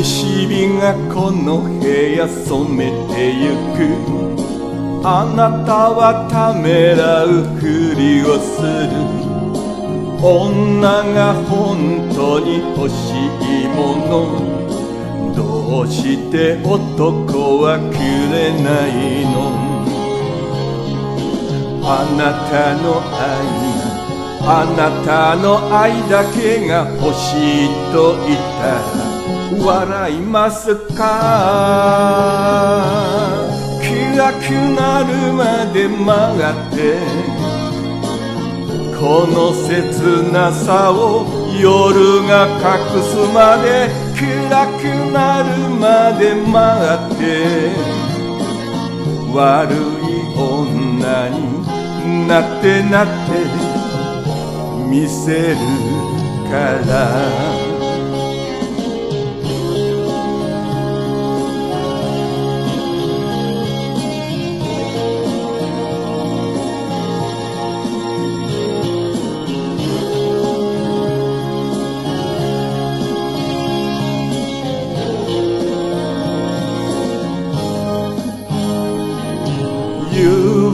西日がこの部屋染めてゆく。あなたはためらうふりをする。女が本当に欲しいもの。どうして男はくれないの。あなたの愛あなたの愛だけが欲しいと言った笑いますか？暗くなるまで待ってこの切なさを夜が隠すまで暗くなるまで待って悪い女になってなって見せるから。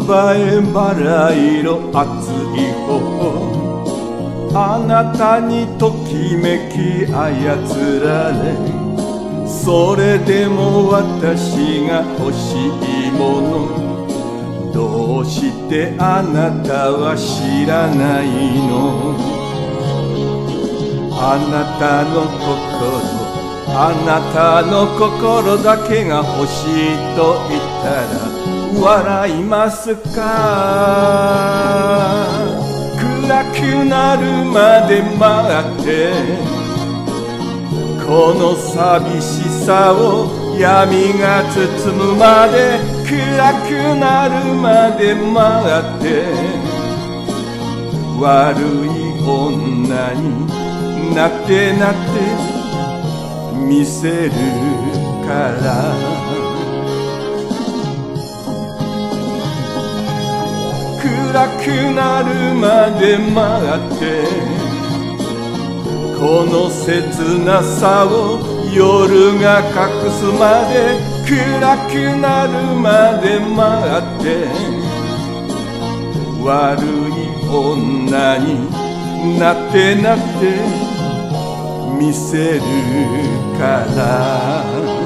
夕映えバラ色熱い頬。あなたにときめき操られそれでも私が欲しいもの。どうしてあなたは知らないの？あなたの心あなたの心だけが欲しいと言ったら笑いますか？暗くなるまで待って。この寂しさを闇が包むまで。暗くなるまで待って。悪い女になってなって見せるから。暗くなるまで待って。この切なさを夜が隠すまで暗くなるまで待って。悪い女になってなって見せるから。